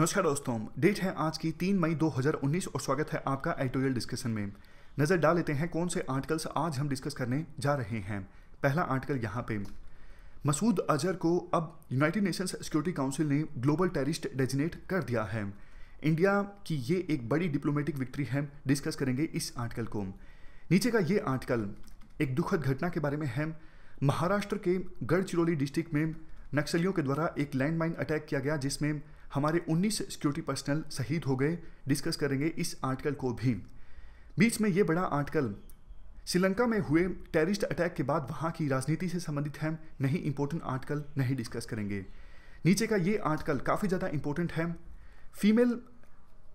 नमस्कार दोस्तों, डेट है आज की तीन मई 2019 और स्वागत है आपका एडिटोरियल डिस्कशन में। नज़र डाल लेते हैं कौन से आर्टिकल्स आज हम डिस्कस करने जा रहे हैं। पहला आर्टिकल यहाँ पे। मसूद अजहर को अब यूनाइटेड नेशंस सिक्योरिटी काउंसिल ने ग्लोबल टेररिस्ट डेजिनेट कर दिया है। इंडिया की ये एक बड़ी डिप्लोमेटिक विक्ट्री है डिस्कस करेंगे इस आर्टिकल को। नीचे का ये आर्टिकल एक दुखद घटना के बारे में है। महाराष्ट्र के गढ़चिरौली डिस्ट्रिक्ट में नक्सलियों के द्वारा एक लैंडमाइन अटैक किया गया, जिसमें हमारे 19 सिक्योरिटी पर्सनल शहीद हो गए। डिस्कस करेंगे इस आर्टिकल को भी। बीच में ये बड़ा आर्टिकल श्रीलंका में हुए टेररिस्ट अटैक के बाद वहाँ की राजनीति से संबंधित है। नहीं इंपॉर्टेंट आर्टिकल नहीं डिस्कस करेंगे। नीचे का ये आर्टिकल काफ़ी ज़्यादा इंपॉर्टेंट है। Female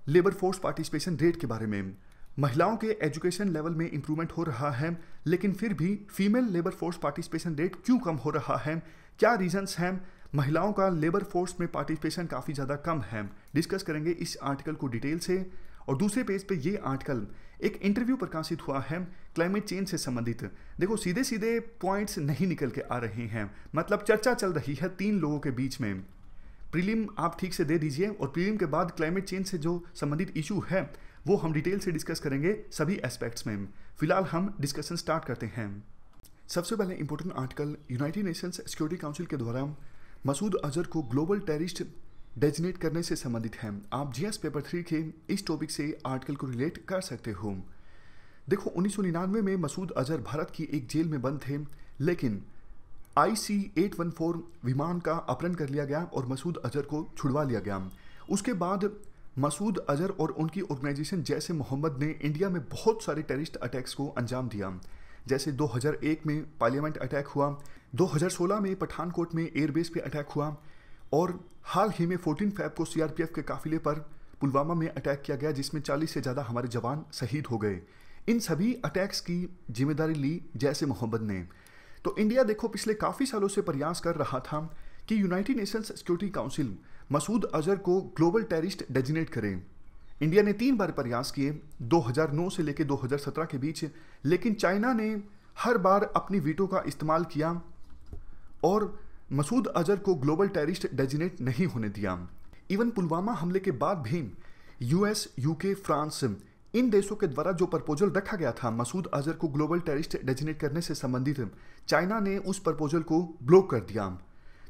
labour force participation rate के बारे में। महिलाओं के एजुकेशन लेवल में इंप्रूवमेंट हो रहा है, लेकिन फिर भी female labour force participation rate क्यों कम हो रहा है? क्या रीजंस हैं? महिलाओं का लेबर फोर्स में पार्टिसिपेशन काफ़ी ज़्यादा कम है। डिस्कस करेंगे इस आर्टिकल को डिटेल से। और दूसरे पेज पे ये आर्टिकल एक इंटरव्यू प्रकाशित हुआ है क्लाइमेट चेंज से संबंधित। देखो सीधे सीधे पॉइंट्स नहीं निकल के आ रहे हैं। मतलब चर्चा चल रही है तीन लोगों के बीच में। प्रीलिम आप ठीक से दे दीजिए और प्रीलिम के बाद क्लाइमेट चेंज से जो संबंधित इशू है, वो हम डिटेल से डिस्कस करेंगे सभी एस्पेक्ट्स में। फ़िलहाल हम डिस्कशन स्टार्ट करते हैं। सबसे पहले important article United Nations security council के द्वारा मसूद अजहर को ग्लोबल टेररिस्ट डेजिनेट करने से संबंधित है। आप जीएस पेपर थ्री के इस टॉपिक से आर्टिकल को रिलेट कर सकते हो। देखो, उन्नीस सौ निन्यानवे में मसूद अजहर भारत की एक जेल में बंद थे, लेकिन I C eight one four विमान का अपहरण कर लिया गया और मसूद अजहर को छुड़वा लिया गया। उसके बाद मसूद अजहर और उनकी ऑर्गेनाइजेशन जैसे मोहम्मद ने इंडिया में बहुत सारे टेररिस्ट अटैक्स को अंजाम दिया। जैसे 2001 में पार्लियामेंट अटैक हुआ 2016 में पठानकोट में एयरबेस पे अटैक हुआ, और हाल ही में 14 फैब को सीआरपीएफ के काफिले पर पुलवामा में अटैक किया गया, जिसमें 40 से ज़्यादा हमारे जवान शहीद हो गए। इन सभी अटैक्स की ज़िम्मेदारी ली जैसे मोहम्मद ने। तो इंडिया देखो, पिछले काफ़ी सालों से प्रयास कर रहा था कि United Nations Security Council Masood Azhar को ग्लोबल टेररिस्ट डेजिनेट करे। इंडिया ने तीन बार प्रयास किए 2009 से लेकर 2017 के बीच, लेकिन चाइना ने हर बार अपनी वीटो का इस्तेमाल किया और मसूद अजहर को ग्लोबल टेररिस्ट डेजिनेट नहीं होने दिया। इवन पुलवामा हमले के बाद भी यूएस, यूके, फ्रांस, इन देशों के द्वारा जो प्रपोजल रखा गया था, मसूद अजहर को ग्लोबल टेररिस्ट डेजिनेट करने से संबंधित, चाइना ने उस प्रपोजल को ब्लॉक कर दिया।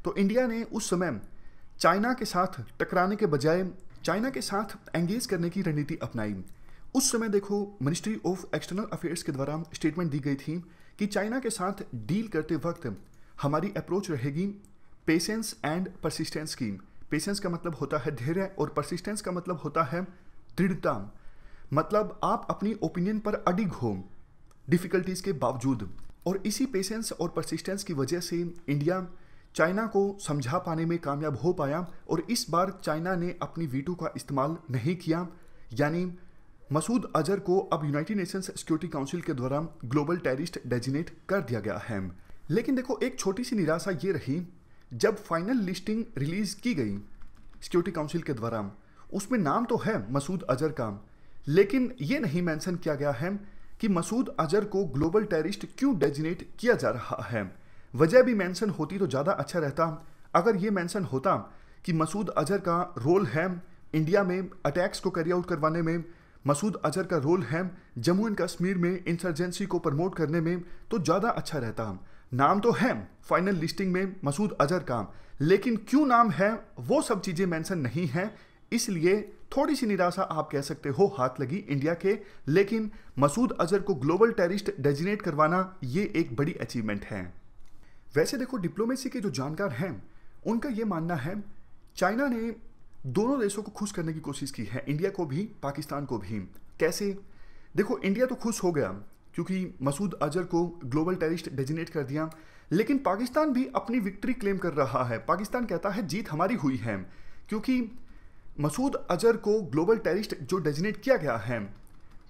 तो इंडिया ने उस समय चाइना के साथ टकराने के बजाय चाइना के साथ एंगेज करने की रणनीति अपनाई। उस समय देखो मिनिस्ट्री ऑफ़ एक्सटर्नल अफेयर्स के द्वारा स्टेटमेंट दी गई थी कि चाइना के साथ डील करते वक्त हमारी अप्रोच रहेगी पेशेंस एंड परसिस्टेंस की। पेशेंस का मतलब होता है धैर्य और परसिस्टेंस का मतलब होता है दृढ़ता। मतलब आप अपनी ओपिनियन पर अडिग हो डिफ़िकल्टीज़ के बावजूद। और इसी पेशेंस और परसिस्टेंस की वजह से इंडिया चाइना को समझा पाने में कामयाब हो पाया और इस बार चाइना ने अपनी वीटो का इस्तेमाल नहीं किया। यानी मसूद अजहर को अब यूनाइटेड नेशंस सिक्योरिटी काउंसिल के द्वारा ग्लोबल टेररिस्ट डेजिनेट कर दिया गया है। लेकिन देखो, एक छोटी सी निराशा ये रही, जब फाइनल लिस्टिंग रिलीज़ की गई सिक्योरिटी काउंसिल के द्वारा, उसमें नाम तो है मसूद अजहर का, लेकिन ये नहीं मेंशन किया गया है कि मसूद अजहर को ग्लोबल टेररिस्ट क्यों डेजिनेट किया जा रहा है। वजह भी मेंशन होती तो ज़्यादा अच्छा रहता। अगर ये मेंशन होता कि मसूद अजहर का रोल है इंडिया में अटैक्स को कैरी आउट करवाने में, मसूद अजहर का रोल है जम्मू एंड कश्मीर में इंसर्जेंसी को प्रमोट करने में तो ज़्यादा अच्छा रहता। नाम तो है फाइनल लिस्टिंग में मसूद अजहर का, लेकिन क्यों नाम है, वो सब चीज़ें मेंशन नहीं है, इसलिए थोड़ी सी निराशा आप कह सकते हो, हाथ लगी इंडिया के, लेकिन मसूद अजहर को ग्लोबल टेररिस्ट डेजिनेट करवाना ये एक बड़ी अचीवमेंट है। वैसे देखो डिप्लोमेसी के जो जानकार हैं, उनका ये मानना है, चाइना ने दोनों देशों को खुश करने की कोशिश की है। इंडिया को भी, पाकिस्तान को भी। कैसे? देखो, इंडिया तो खुश हो गया, क्योंकि मसूद अजहर को ग्लोबल टेररिस्ट डेजिनेट कर दिया, लेकिन पाकिस्तान भी अपनी विक्ट्री क्लेम कर रहा है। पाकिस्तान कहता है, जीत हमारी हुई है। क्योंकि मसूद अजहर को ग्लोबल टेररिस्ट जो डेजिनेट किया गया है,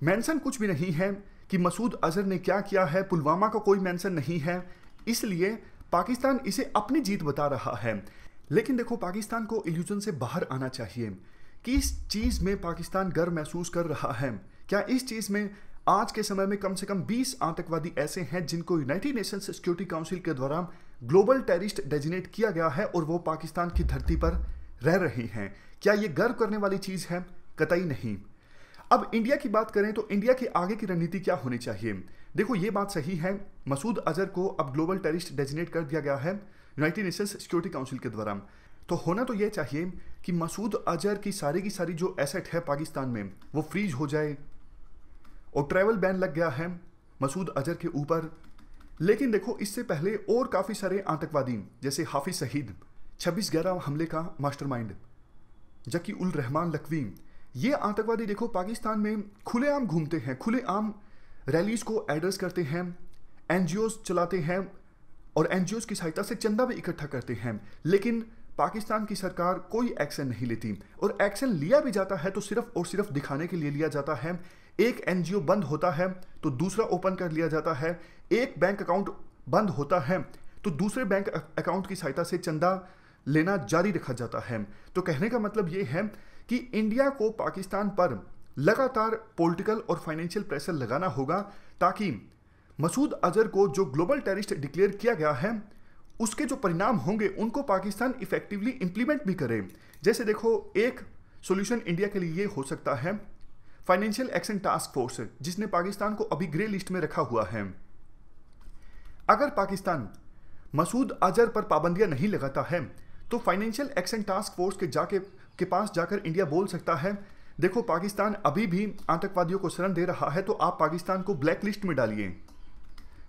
मेंशन कुछ भी नहीं है कि मसूद अजहर ने क्या किया है, पुलवामा का को कोई मेंशन नहीं है। इसलिए पाकिस्तान इसे अपनी जीत बता रहा है। लेकिन देखो, पाकिस्तान को इल्यूजन से बाहर आना चाहिए कि इस चीज़ में पाकिस्तान गर्व महसूस कर रहा है। क्या इस चीज़ में आज के समय में कम से कम 20 आतंकवादी ऐसे हैं जिनको यूनाइटेड नेशंस सिक्योरिटी काउंसिल के द्वारा ग्लोबल टेररिस्ट डेजिनेट किया गया है और वो पाकिस्तान की धरती पर रह रहे हैं। क्या ये गर्व करने वाली चीज़ है? कतई नहीं। अब इंडिया की बात करें तो इंडिया की आगे की रणनीति क्या होनी चाहिए? देखो, ये बात सही है। मसूद अजहर को अब ग्लोबल टेरिस्ट डेजिनेट कर दिया गया है यूनाइटेड नेशंस सिक्योरिटी काउंसिल के द्वारा। तो होना तो ये चाहिए कि मसूद अजहर की सारी की सारी जो एसेट है पाकिस्तान में, वो फ्रीज हो जाए और ट्रैवल बैन लग गया है मसूद अजहर के ऊपर। लेकिन देखो, इससे पहले और काफ़ी सारे आतंकवादी, जैसे हाफिज शहीद छब्बीस ग्यारह हमले का मास्टरमाइंड, जकी उल रहमान लकवी, ये आतंकवादी देखो, पाकिस्तान में खुलेआम घूमते हैं, खुलेआम रैलीज को एड्रेस करते हैं एन चलाते हैं और एन की सहायता से चंदा भी इकट्ठा करते हैं। लेकिन पाकिस्तान की सरकार कोई एक्शन नहीं लेती और एक्शन लिया भी जाता है तो सिर्फ़ और सिर्फ़ दिखाने के लिए लिया जाता है। एक एनजीओ बंद होता है तो दूसरा ओपन कर लिया जाता है। एक बैंक अकाउंट बंद होता है तो दूसरे बैंक अकाउंट की सहायता से चंदा लेना जारी रखा जाता है। तो कहने का मतलब ये है कि इंडिया को पाकिस्तान पर लगातार पॉलिटिकल और फाइनेंशियल प्रेशर लगाना होगा ताकि मसूद अजहर को जो ग्लोबल टेररिस्ट डिक्लेयर किया गया है, उसके जो परिणाम होंगे, उनको पाकिस्तान इफेक्टिवली इंप्लीमेंट भी करे। जैसे देखो, एक सॉल्यूशन इंडिया के लिए ये हो सकता है फाइनेंशियल एक्शन टास्क फोर्स जिसने पाकिस्तान को अभी ग्रे लिस्ट में रखा हुआ है। अगर पाकिस्तान मसूद अजहर पर पाबंदियाँ नहीं लगाता है तो फाइनेंशियल एक्शन टास्क फोर्स के जाके, के पास जाकर इंडिया बोल सकता है देखो, पाकिस्तान अभी भी आतंकवादियों को शरण दे रहा है तो आप पाकिस्तान को ब्लैक लिस्ट में डालिए।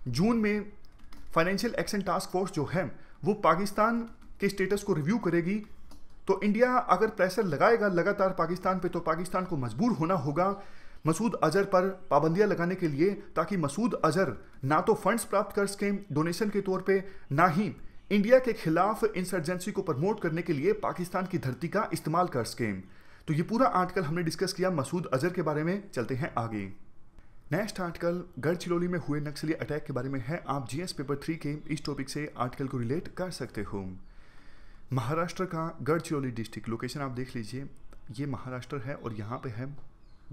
जून में फाइनेंशियल एक्शन टास्क फोर्स जो है, वो पाकिस्तान के स्टेटस को रिव्यू करेगी। तो इंडिया अगर प्रेशर लगाएगा लगातार पाकिस्तान पे तो पाकिस्तान को मजबूर होना होगा। मसूद अजहर पर पाबंदियाँ लगाने के लिए, ताकि मसूद अजहर ना तो फंड्स प्राप्त कर सकें डोनेशन के तौर पे, ना ही इंडिया के खिलाफ इंसर्जेंसी को प्रमोट करने के लिए पाकिस्तान की धरती का इस्तेमाल कर सकें। तो ये पूरा आर्टिकल हमने डिस्कस किया मसूद अजहर के बारे में, चलते हैं आगे। नेक्स्ट आर्टिकल, गढ़चिरौली में हुए नक्सली अटैक के बारे में है, आप जीएस पेपर थ्री के इस टॉपिक से आर्टिकल को रिलेट कर सकते हो। महाराष्ट्र का गढ़चिरौली डिस्ट्रिक्ट लोकेशन आप देख लीजिए, ये महाराष्ट्र है और यहाँ पे है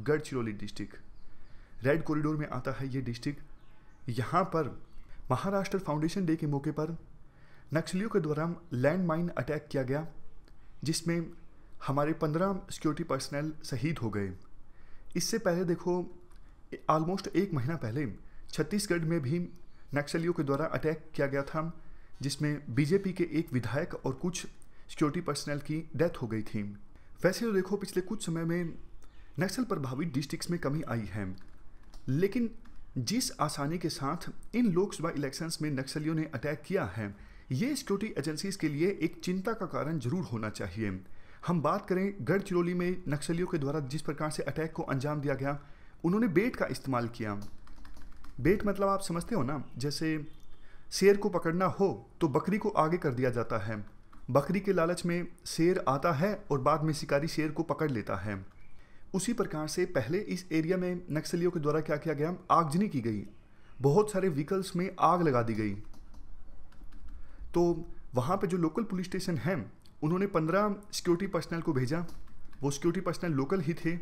गढ़चिरौली डिस्ट्रिक्ट रेड कॉरिडोर में आता है ये डिस्ट्रिक्ट यहाँ पर महाराष्ट्र फाउंडेशन डे के मौके पर नक्सलियों के द्वारा लैंड माइन अटैक किया गया, जिसमें हमारे पंद्रह सिक्योरिटी पर्सनल शहीद हो गए। इससे पहले देखो ऑलमोस्ट एक महीना पहले छत्तीसगढ़ में भी नक्सलियों के द्वारा अटैक किया गया था, जिसमें बीजेपी के एक विधायक और कुछ सिक्योरिटी पर्सनल की डेथ हो गई थी। वैसे तो देखो, पिछले कुछ समय में नक्सल प्रभावित डिस्ट्रिक्ट्स में कमी आई है। लेकिन जिस आसानी के साथ इन लोकसभा इलेक्शंस में नक्सलियों ने अटैक किया है, ये सिक्योरिटी एजेंसीज के लिए एक चिंता का कारण ज़रूर होना चाहिए। हम बात करें गढ़चिरौली में नक्सलियों के द्वारा जिस प्रकार से अटैक को अंजाम दिया गया, उन्होंने बेट का इस्तेमाल किया। बेट मतलब आप समझते हो ना, जैसे शेर को पकड़ना हो तो बकरी को आगे कर दिया जाता है। बकरी के लालच में शेर आता है और बाद में शिकारी शेर को पकड़ लेता है। उसी प्रकार से पहले इस एरिया में नक्सलियों के द्वारा क्या किया गया, आगजनी की गई। बहुत सारे व्हीकल्स में आग लगा दी गई। तो वहाँ पे जो लोकल पुलिस स्टेशन है उन्होंने पंद्रह सिक्योरिटी पर्सनल को भेजा। वो सिक्योरिटी पर्सनल लोकल ही थे।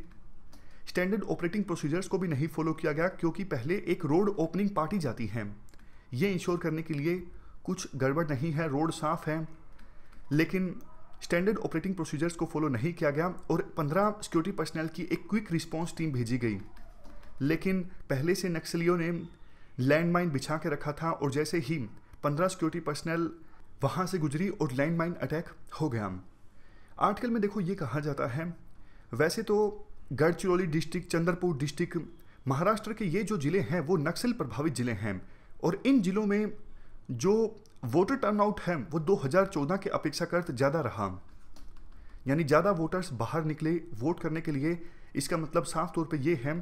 स्टैंडर्ड ऑपरेटिंग प्रोसीजर्स को भी नहीं फॉलो किया गया क्योंकि पहले एक रोड ओपनिंग पार्टी जाती है। ये इंश्योर करने के लिए कुछ गड़बड़ नहीं है रोड साफ़ है। लेकिन स्टैंडर्ड ऑपरेटिंग प्रोसीजर्स को फॉलो नहीं किया गया और पंद्रह सिक्योरिटी पर्सनल की एक क्विक रिस्पॉन्स टीम भेजी गई। लेकिन पहले से नक्सलियों ने लैंडमाइन बिछा के रखा था और जैसे ही पंद्रह सिक्योरिटी पर्सनल वहाँ से गुजरी और लैंड माइन अटैक हो गया। आर्टिकल में देखो ये कहा जाता है, वैसे तो गढ़चिरौली डिस्ट्रिक्ट, चंद्रपुर डिस्ट्रिक्ट, महाराष्ट्र के ये जो ज़िले हैं, वो नक्सल प्रभावित ज़िले हैं। और इन ज़िलों में जो वोटर टर्नआउट है, वो 2014 के अपेक्षाकृत ज़्यादा रहा। यानी ज़्यादा वोटर्स बाहर निकले वोट करने के लिए, इसका मतलब साफ़ तौर पे ये है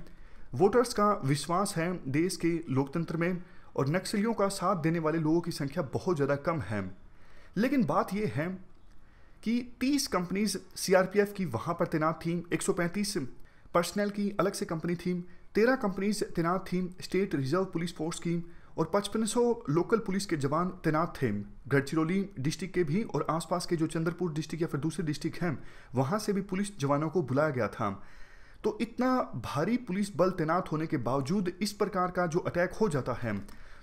वोटर्स का विश्वास है देश के लोकतंत्र में और नक्सलियों का साथ देने वाले लोगों की संख्या बहुत ज़्यादा कम है। लेकिन बात यह है कि 30 कंपनीज़ सीआरपीएफ की वहाँ पर तैनात थी 135 पर्सनल की अलग से कंपनी थी 13 कंपनीज़ तैनात थी स्टेट रिज़र्व पुलिस फोर्स की और पचपन सौ लोकल पुलिस के जवान तैनात थे। गढ़चिरौली डिस्ट्रिक्ट के भी और आसपास के जो चंद्रपुर डिस्ट्रिक्ट या फिर दूसरे डिस्ट्रिक्ट हैं, वहाँ से भी पुलिस जवानों को बुलाया गया था। तो इतना भारी पुलिस बल तैनात होने के बावजूद इस प्रकार का जो अटैक हो जाता है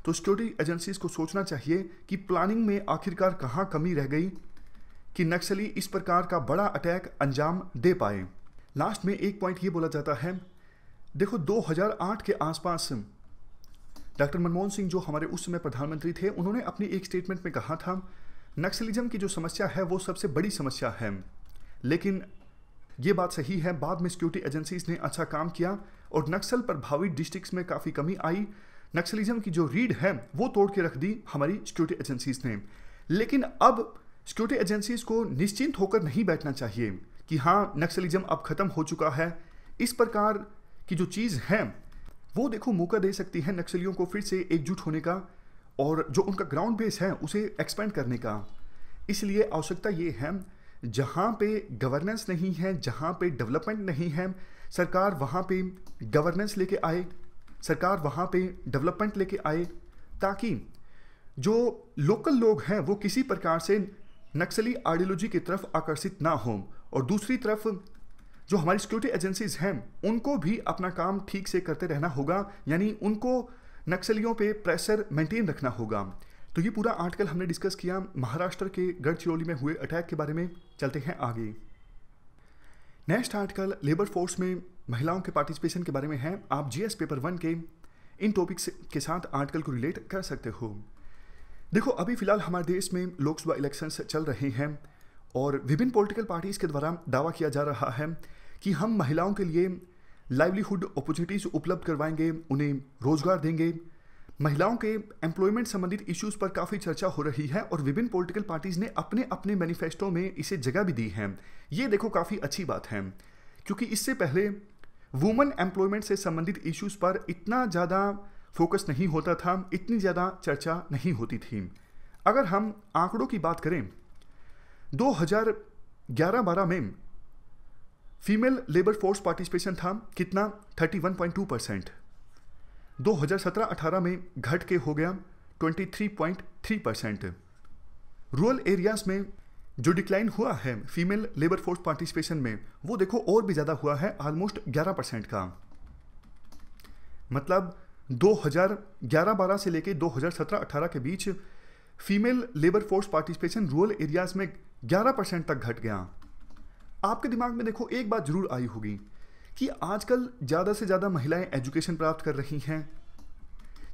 तो सिक्योरिटी एजेंसीज को सोचना चाहिए कि प्लानिंग में आखिरकार कहाँ कमी रह गई, कि नक्सली इस प्रकार का बड़ा अटैक अंजाम दे पाए। लास्ट में एक पॉइंट ये बोला जाता है, देखो 2008 के आसपास, डॉक्टर मनमोहन सिंह जो हमारे उस समय प्रधानमंत्री थे, उन्होंने अपनी एक स्टेटमेंट में कहा था, नक्सलिज्म की जो समस्या है वो सबसे बड़ी समस्या है। लेकिन ये बात सही है, बाद में सिक्योरिटी एजेंसीज ने अच्छा काम किया और नक्सल प्रभावित डिस्ट्रिक्ट्स में काफ़ी कमी आई। नक्सलिज्म की जो रीड है, वो तोड़ के रख दी हमारी सिक्योरिटी एजेंसीज ने। लेकिन अब सिक्योरिटी एजेंसीज को निश्चिंत होकर नहीं बैठना चाहिए कि हाँ नक्सलिज्म अब ख़त्म हो चुका है। इस प्रकार की जो चीज़ है, वो देखो मौका दे सकती है नक्सलियों को फिर से एकजुट होने का और जो उनका ग्राउंड बेस है, उसे एक्सपेंड करने का। इसलिए आवश्यकता ये है, जहाँ पे गवर्नेंस नहीं है, जहाँ पे डेवलपमेंट नहीं है, सरकार वहाँ पे गवर्नेंस लेके आए सरकार वहाँ पे डेवलपमेंट लेके आए ताकि जो लोकल लोग हैं, वो किसी प्रकार से नक्सली आइडियोलॉजी की तरफ़ आकर्षित ना हो। और दूसरी तरफ़, जो हमारी सिक्योरिटी एजेंसीज हैं, उनको भी अपना काम ठीक से करते रहना होगा, यानी उनको नक्सलियों पे प्रेशर मेंटेन रखना होगा। तो ये पूरा आर्टिकल हमने डिस्कस किया महाराष्ट्र के गढ़चिरौली में हुए अटैक के बारे में। चलते हैं आगे। नेक्स्ट आर्टिकल लेबर फोर्स में महिलाओं के पार्टिसिपेशन के बारे में है। आप जीएस पेपर वन के इन टॉपिक्स के साथ आर्टिकल को रिलेट कर सकते हो। देखो, अभी फ़िलहाल हमारे देश में लोकसभा इलेक्शंस चल रहे हैं और विभिन्न पॉलिटिकल पार्टीज़ के द्वारा दावा किया जा रहा है कि हम महिलाओं के लिए लाइवलीहुड अपॉर्चुनिटीज़ उपलब्ध करवाएँगे, उन्हें रोज़गार देंगे महिलाओं के एम्प्लॉयमेंट संबंधित इश्यूज़ पर काफ़ी चर्चा हो रही है और विभिन्न पॉलिटिकल पार्टीज़ ने अपने अपने मैनिफेस्टो में इसे जगह भी दी है। ये देखो काफ़ी अच्छी बात है, क्योंकि इससे पहले वुमेन एम्प्लॉयमेंट से संबंधित इश्यूज़ पर इतना ज़्यादा फोकस नहीं होता था, इतनी ज़्यादा चर्चा नहीं होती थी। अगर हम आंकड़ों की बात करें 2011-12 में फीमेल लेबर फोर्स पार्टिसिपेशन था कितना? 31.2 परसेंट 2017-18 में घट के हो गया 23.3 परसेंट रूरल एरियाज़ में जो डिक्लाइन हुआ है फीमेल लेबर फोर्स पार्टिसिपेशन में, वो देखो और भी ज़्यादा हुआ है ऑलमोस्ट 11 परसेंट का। मतलब 2011-12 से लेके 2017-18 के बीच female labour force participation rural areas में 11 परसेंट तक घट गया। आपके दिमाग में देखो, एक बात ज़रूर आई होगी कि आजकल ज़्यादा से ज़्यादा महिलाएँ एजुकेशन प्राप्त कर रही हैं।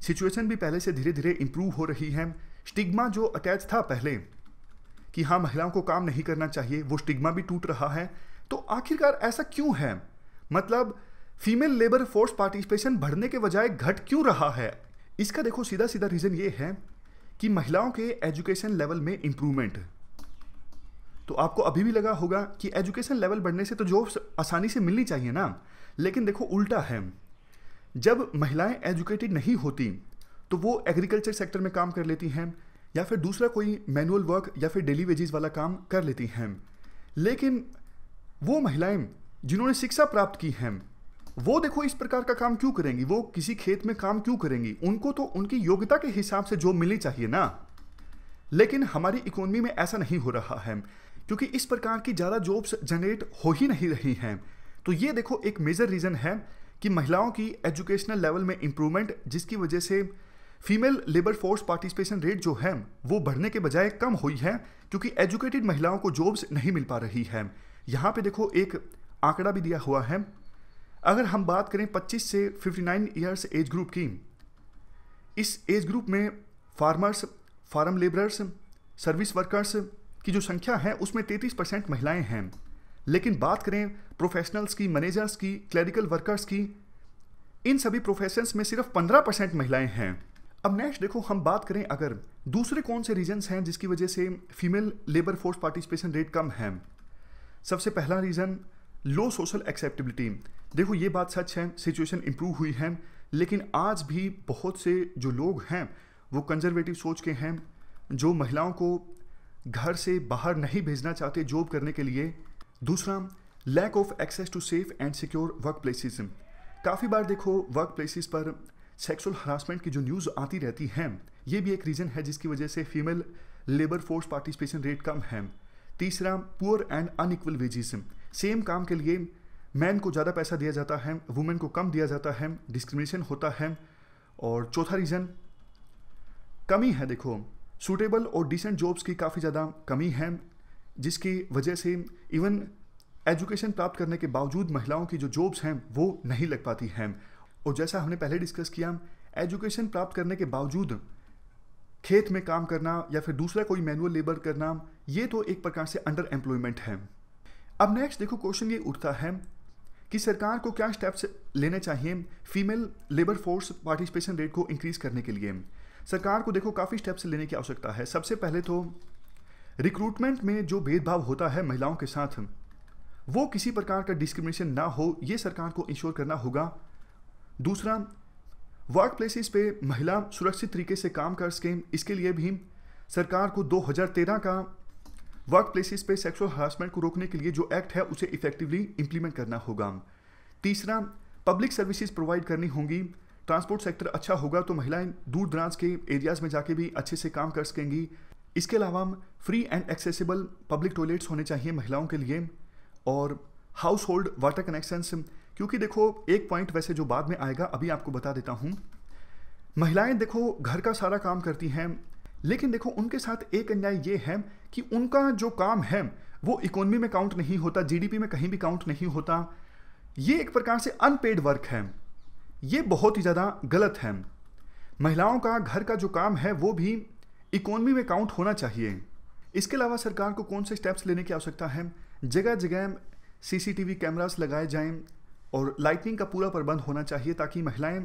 सिचुएशन भी पहले से धीरे धीरे इम्प्रूव हो रही है। स्टिग्मा जो अटैच था पहले, कि हाँ महिलाओं को काम नहीं करना चाहिए, वो स्टिग्मा भी टूट रहा है। तो आखिरकार ऐसा क्यों है? मतलब फीमेल लेबर फोर्स पार्टिसिपेशन बढ़ने के बजाय घट क्यों रहा है? इसका देखो सीधा सीधा रीज़न ये है कि महिलाओं के एजुकेशन लेवल में इम्प्रूवमेंट तो आपको अभी भी लगा होगा कि एजुकेशन लेवल बढ़ने से तो जॉब्स आसानी से मिलनी चाहिए ना? लेकिन देखो, उल्टा है। जब महिलाएँ एजुकेटेड नहीं होती तो वो एग्रीकल्चर सेक्टर में काम कर लेती हैं, या फिर दूसरा कोई मैनुअल वर्क या फिर डेली वेजेस वाला काम कर लेती हैं। लेकिन वो महिलाएँ जिन्होंने शिक्षा प्राप्त की हैं, वो देखो इस प्रकार का काम क्यों करेंगी? वो किसी खेत में काम क्यों करेंगी? उनको तो उनकी योग्यता के हिसाब से जॉब मिलनी चाहिए ना? लेकिन हमारी इकोनॉमी में ऐसा नहीं हो रहा है। क्योंकि इस प्रकार की ज़्यादा जॉब्स जनरेट हो ही नहीं रही हैं। तो ये देखो एक मेजर रीज़न है कि महिलाओं की एजुकेशनल लेवल में इम्प्रूवमेंट जिसकी वजह से female labour force participation rate जो है, वो बढ़ने के बजाय कम हुई है, क्योंकि एजुकेटेड महिलाओं को जॉब्स नहीं मिल पा रही है। यहाँ पे देखो एक आंकड़ा भी दिया हुआ है। अगर हम बात करें 25 से 59 ईयर्स एज ग्रुप की, इस एज ग्रुप में farmers farm labourers service workers की जो संख्या है, उसमें 33 परसेंट महिलाएँ हैं। लेकिन बात करें प्रोफेशनल्स की मैनेजर्स की क्लरिकल वर्कर्स की, इन सभी प्रोफेशंस में सिर्फ़ 15 परसेंट महिलाएँ हैं। अब नेक्स्ट देखो, हम बात करें अगर दूसरे कौन से रीजंस हैं जिसकी वजह से female labour force participation rate कम है। सबसे पहला रीज़न लो सोशल एक्सेप्टेबिलिटी देखो, ये बात सच है सिचुएशन इंप्रूव हुई है, लेकिन आज भी बहुत से जो लोग हैं, वो कंजर्वेटिव सोच के हैं, जो महिलाओं को घर से बाहर नहीं भेजना चाहते जॉब करने के लिए। दूसरा lack of access to safe and secure work places काफ़ी बार देखो वर्क प्लेसेस पर सेक्सुअल हरासमेंट की जो न्यूज़ आती रहती हैं, ये भी एक रीज़न है जिसकी वजह से female labour force participation rate कम है। तीसरा poor and unequal wages same काम के लिए मैन को ज़्यादा पैसा दिया जाता है वुमेन को कम दिया जाता है डिस्क्रिमिनेशन होता है। और चौथा रीज़न कमी है देखो सूटेबल और डिसेंट जॉब्स की काफ़ी ज़्यादा कमी है, जिसकी वजह से इवन एजुकेशन प्राप्त करने के बावजूद महिलाओं की जो जॉब्स हैं, वो नहीं लग पाती हैं। और जैसा हमने पहले डिस्कस किया एजुकेशन प्राप्त करने के बावजूद खेत में काम करना या फिर दूसरा कोई मैनुअल लेबर करना, ये तो एक प्रकार से अंडर एम्प्लॉयमेंट है। अब नेक्स्ट देखो क्वेश्चन ये उठता है कि सरकार को क्या स्टेप्स लेने चाहिए female labour force participation rate को इंक्रीज करने के लिए? सरकार को देखो काफ़ी स्टेप्स लेने की आवश्यकता है। सबसे पहले तो रिक्रूटमेंट में जो भेदभाव होता है महिलाओं के साथ, वो किसी प्रकार का डिस्क्रिमिनेशन ना हो, ये सरकार को इंश्योर करना होगा। दूसरा वर्क प्लेसेस पे महिला सुरक्षित तरीके से काम कर सकें। इसके लिए भी सरकार को 2013 का वर्क प्लेसेस पे सेक्सुअल हरासमेंट को रोकने के लिए जो एक्ट है, उसे इफेक्टिवली इंप्लीमेंट करना होगा। तीसरा पब्लिक सर्विसेज़ प्रोवाइड करनी होंगी। ट्रांसपोर्ट सेक्टर अच्छा होगा तो महिलाएँ दूर दराज के एरियाज़ में जाके भी अच्छे से काम कर सकेंगी। इसके अलावा free and accessible public toilets होने चाहिए महिलाओं के लिए और हाउस होल्ड वाटर कनेक्शंस क्योंकि देखो, एक पॉइंट वैसे जो बाद में आएगा, अभी आपको बता देता हूँ। महिलाएँ देखो, घर का सारा काम करती हैं, लेकिन देखो, उनके साथ एक अन्याय ये है कि उनका जो काम है, वो इकोनॉमी में काउंट नहीं होता जीडीपी में कहीं भी काउंट नहीं होता। ये एक प्रकार से अनपेड वर्क है। ये बहुत ही ज़्यादा गलत है। महिलाओं का घर का जो काम है, वो भी इकोनॉमी में काउंट होना चाहिए। इसके अलावा सरकार को कौन से स्टेप्स लेने की आवश्यकता है? जगह जगह सीसीटीवी कैमरास लगाए जाएँ और लाइटिंग का पूरा प्रबंध होना चाहिए ताकि महिलाएँ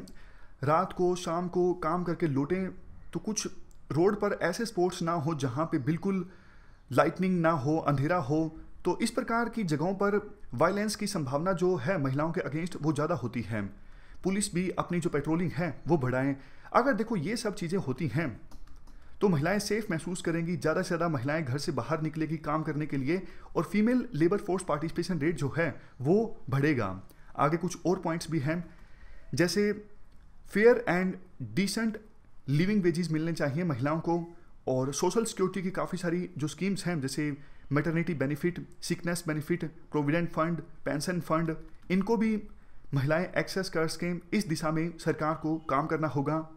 रात को, शाम को काम करके लौटें। तो कुछ रोड पर ऐसे स्पॉट्स ना हो जहाँ पे बिल्कुल लाइटनिंग ना हो, अंधेरा हो। तो इस प्रकार की जगहों पर वायलेंस की संभावना जो है महिलाओं के अगेंस्ट वो ज़्यादा होती है। पुलिस भी अपनी जो पेट्रोलिंग है, वो बढ़ाएँ। अगर देखो, ये सब चीज़ें होती हैं तो महिलाएँ सेफ़ महसूस करेंगी। ज़्यादा से ज़्यादा महिलाएँ घर से बाहर निकलेगी काम करने के लिए, और female labour force participation rate जो है, वो बढ़ेगा। आगे कुछ और पॉइंट्स भी हैं। जैसे fair and decent living wages मिलने चाहिए महिलाओं को, और सोशल सिक्योरिटी की काफ़ी सारी जो स्कीम्स हैं, जैसे maternity benefit sickness benefit provident fund pension fund इनको भी महिलाएँ एक्सेस कर सकें इस दिशा में सरकार को काम करना होगा।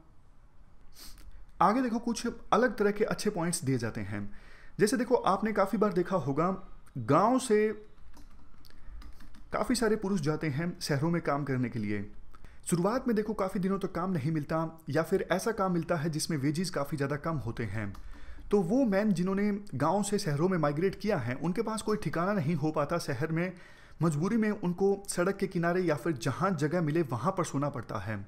आगे देखो, कुछ अलग तरह के अच्छे पॉइंट्स दिए जाते हैं। जैसे देखो, आपने काफ़ी बार देखा होगा, गाँव से काफ़ी सारे पुरुष जाते हैं शहरों में काम करने के लिए। शुरुआत में देखो, काफ़ी दिनों तक तो काम नहीं मिलता, या फिर ऐसा काम मिलता है जिसमें वेजेस काफ़ी ज़्यादा कम होते हैं। तो वो मैन जिन्होंने गाँव से शहरों में माइग्रेट किया है, उनके पास कोई ठिकाना नहीं हो पाता शहर में। मजबूरी में उनको सड़क के किनारे या फिर जहाँ जगह मिले वहाँ पर सोना पड़ता है।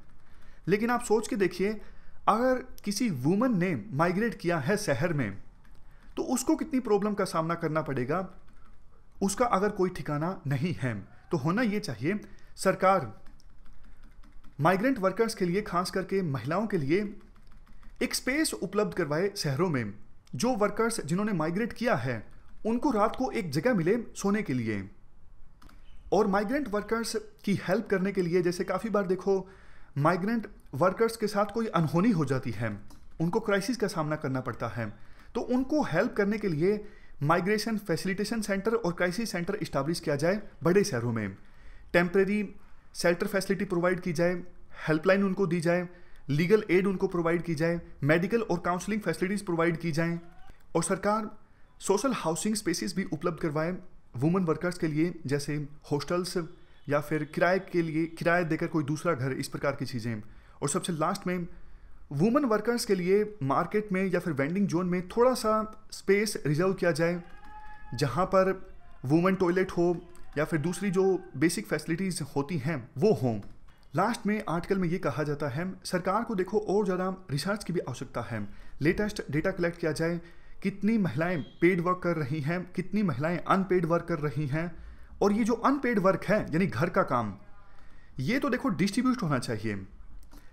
लेकिन आप सोच के देखिए, अगर किसी वुमन ने माइग्रेट किया है शहर में तो उसको कितनी प्रॉब्लम का सामना करना पड़ेगा? उसका अगर कोई ठिकाना नहीं है तो होना ये चाहिए, सरकार, माइग्रेंट वर्कर्स के लिए, खास करके महिलाओं के लिए, एक स्पेस उपलब्ध करवाए शहरों में। जो वर्कर्स जिन्होंने माइग्रेट किया है, उनको रात को एक जगह मिले सोने के लिए। और माइग्रेंट वर्कर्स की हेल्प करने के लिए, जैसे काफ़ी बार देखो माइग्रेंट वर्कर्स के साथ कोई अनहोनी हो जाती है। उनको क्राइसिस का सामना करना पड़ता है। तो उनको हेल्प करने के लिए माइग्रेशन फैसिलिटेशन सेंटर और क्राइसिस सेंटर इस्टाब्लिश किया जाए बड़े शहरों में। टेम्प्रेरी सेल्टर फैसिलिटी प्रोवाइड की जाए हेल्पलाइन उनको दी जाए लीगल एड उनको प्रोवाइड की जाए मेडिकल और काउंसलिंग फैसिलिटीज़ प्रोवाइड की जाएँ और सरकार सोशल हाउसिंग स्पेसिस भी उपलब्ध करवाए। वुमेन वर्कर्स के लिए, जैसे हॉस्टल्स या फिर किराए के लिए, किराए देकर कोई दूसरा घर, इस प्रकार की चीज़ें। और सबसे लास्ट में वुमेन वर्कर्स के लिए मार्केट में या फिर वेंडिंग जोन में थोड़ा सा स्पेस रिज़र्व किया जाए, जहाँ पर वुमेन टॉयलेट हो या फिर दूसरी जो बेसिक फैसिलिटीज़ होती हैं, वो हों। लास्ट में आर्टिकल में ये कहा जाता है, सरकार को देखो और ज़्यादा रिसर्च की भी आवश्यकता है। लेटेस्ट डेटा कलेक्ट किया जाए कितनी महिलाएँ पेड वर्क कर रही हैं, कितनी महिलाएँ अनपेड वर्क कर रही हैं, और ये जो अनपेड वर्क है, यानी घर का काम, ये तो देखो डिस्ट्रीब्यूट होना चाहिए।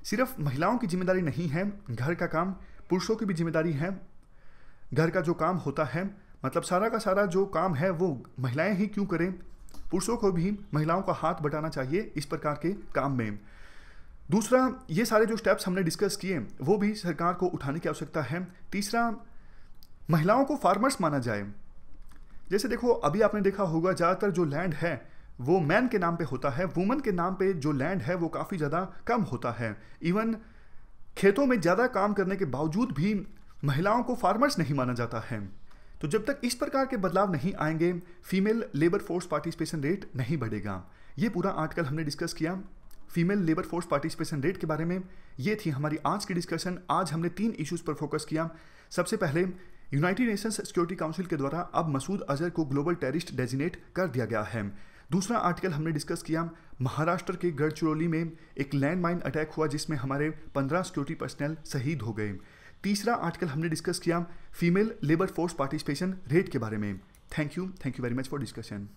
सिर्फ़ महिलाओं की ज़िम्मेदारी नहीं है घर का काम, पुरुषों की भी ज़िम्मेदारी है। घर का जो काम होता है मतलब सारा का सारा जो काम है, वो महिलाएँ ही क्यों करें? पुरुषों को भी महिलाओं का हाथ बटाना चाहिए इस प्रकार के काम में। दूसरा, ये सारे जो स्टेप्स हमने डिस्कस किए, वो भी सरकार को उठाने की आवश्यकता है। तीसरा महिलाओं को फार्मर्स माना जाए। जैसे देखो, अभी आपने देखा होगा, ज़्यादातर जो लैंड है, वो मैन के नाम पे होता है वुमन के नाम पे जो लैंड है, वो काफ़ी ज़्यादा कम होता है। इवन खेतों में ज़्यादा काम करने के बावजूद भी महिलाओं को फार्मर्स नहीं माना जाता है। तो जब तक इस प्रकार के बदलाव नहीं आएँगे female labour force participation rate नहीं बढ़ेगा। ये पूरा आर्टिकल हमने डिस्कस किया। Female labour force participation rate के बारे में, ये थी हमारी आज की डिस्कशन आज हमने तीन इश्यूज़ पर फोकस किया। सबसे पहले यूनाइटेड नेशंस सिक्योरिटी काउंसिल के द्वारा अब मसूद अजहर को ग्लोबल टेरिस्ट डेजिनेट कर दिया गया है। दूसरा आर्टिकल हमने डिस्कस किया, महाराष्ट्र के गढ़चिरौली में एक लैंडमाइन अटैक हुआ जिसमें हमारे पंद्रह सिक्योरिटी पर्सनल शहीद हो गए। तीसरा आर्टिकल हमने डिस्कस किया female labour force participation rate के बारे में। Thank you thank you very much for discussion